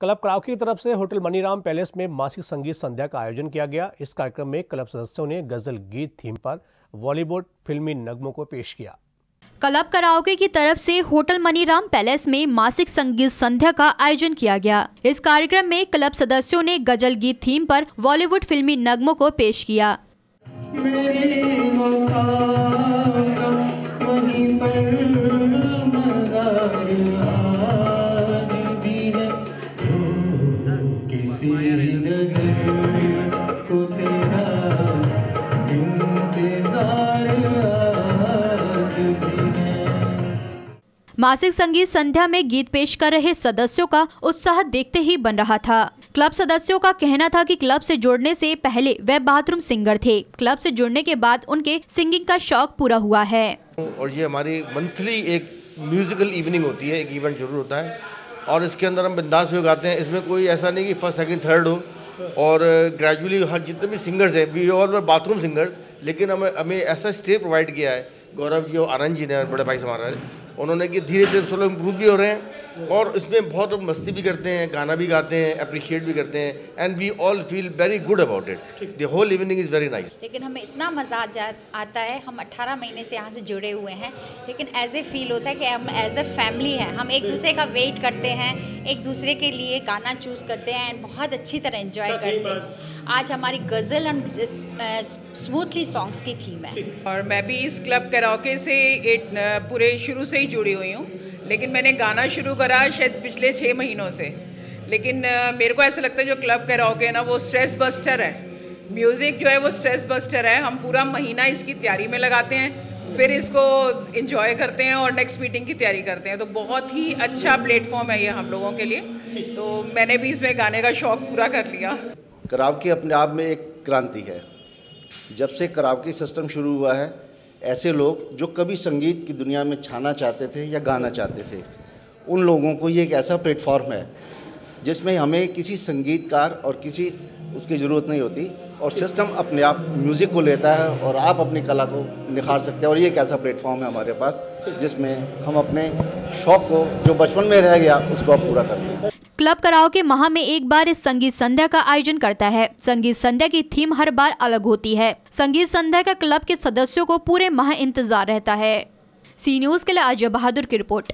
Club karaoke की तरफ़ से होटल मनीराम पैलेस में मासिक संगीत संध्या का आयोजन किया गया। इस कार्यक्रम में क्लब सदस्यों ने गज़ल गीत थीम पर बॉलीवुड फिल्मी नगमों को पेश किया। क्लब कराओके की तरफ़ से होटल मनीराम पैलेस में मासिक संगीत संध्या का आयोजन किया गया। इस कार्यक्रम में क्लब सदस्यों ने गज़ल गीत थीम पर बॉलीवुड फिल्मी नगमों को पेश किया। मासिक संगीत संध्या में गीत पेश कर रहे सदस्यों का उत्साह देखते ही बन रहा था। क्लब सदस्यों का कहना था कि क्लब से जुड़ने से पहले वे बाथरूम सिंगर थे। क्लब से जुड़ने के बाद उनके सिंगिंग का शौक पूरा हुआ है। और ये हमारी मंथली एक म्यूजिकल इवनिंग होती है, एक इवेंट ज़रूर होता है। और इसके अंदर हम बिंदास हुए गाते हैं। इसमें कोई ऐसा नहीं कि फ़र्स्ट, सेकंड, थर्ड हो। और ग्रेजुअली हर जितने भी सिंगर्स हैं, we all were bathroom singers, लेकिन हमें हमें ऐसा स्टेज प्रोवाइड किया है। गौरव जी और आनंद जी ने बड़े भाई से हमारा उन्होंने कि धीरे धीरे सब लोग इम्प्रूव भी हो रहे हैं और इसमें बहुत मस्ती भी करते हैं गाना भी गाते हैं अप्रिशिएट भी करते हैं and we all feel very good about it the whole evening is very nice लेकिन हमें इतना मज़ा आता है हम 18 महीने से यहाँ से जुड़े हुए हैं लेकिन एज ए फील होता है कि हम एज ए फैमिली हैं हम एक दूसरे का वेट करते हैं एक दूसरे के लिए गाना चूज़ करते हैं एंड बहुत अच्छी तरह इन्जॉय करते हैं। आज हमारी गज़ल एंड स्मूथली सॉन्ग्स की थीम है। और मैं भी इस क्लब कराओके से पूरे शुरू से ही जुड़ी हुई हूँ। लेकिन मैंने गाना शुरू करा शायद पिछले छः महीनों से। लेकिन मेरे को ऐसा लगता है जो क्लब कराओके ना, वो स्ट्रेस बस्टर है। म्यूज़िक जो है वो स्ट्रेस बस्टर है। हम पूरा महीना इसकी तैयारी में लगाते हैं, फिर इसको इन्जॉय करते हैं और नेक्स्ट मीटिंग की तैयारी करते हैं। तो बहुत ही अच्छा प्लेटफॉर्म है ये हम लोगों के लिए। तो मैंने भी इसमें गाने का शौक़ पूरा कर लिया। करावकी अपने आप में एक क्रांति है। जब से करावकी सिस्टम शुरू हुआ है ऐसे लोग जो कभी संगीत की दुनिया में छाना चाहते थे या गाना चाहते थे, उन लोगों को ये एक ऐसा प्लेटफॉर्म है, जिसमें हमें किसी संगीतकार और किसी, उसकी ज़रूरत नहीं होती और सिस्टम अपने आप म्यूज़िक को लेता है और आप अपनी कला को निखार सकते हैं और ये एक ऐसा प्लेटफॉर्म है हमारे पास, जिसमें हम अपने शौक़ को, जो बचपन में रह गया, उसको आप पूरा करते हैं। क्लब कराओ के माह में एक बार इस संगीत संध्या का आयोजन करता है। संगीत संध्या की थीम हर बार अलग होती है। संगीत संध्या का क्लब के सदस्यों को पूरे माह इंतज़ार रहता है। सी न्यूज़ के लिए अजय बहादुर की रिपोर्ट।